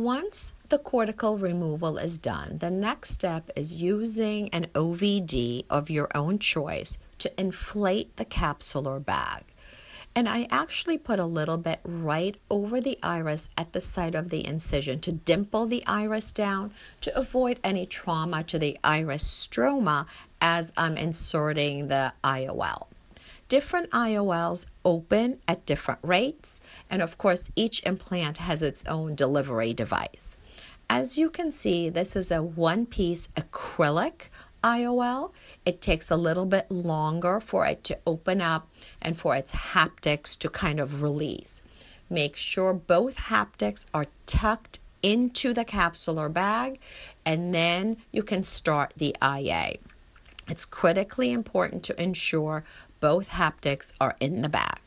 Once the cortical removal is done, the next step is using an OVD of your own choice to inflate the capsular bag. And I actually put a little bit right over the iris at the site of the incision to dimple the iris down to avoid any trauma to the iris stroma as I'm inserting the IOL. Different IOLs open at different rates, and of course, each implant has its own delivery device. As you can see, this is a one piece acrylic IOL. It takes a little bit longer for it to open up and for its haptics to kind of release. Make sure both haptics are tucked into the capsular bag, and then you can start the IA. It's critically important to ensure both haptics are in the bag.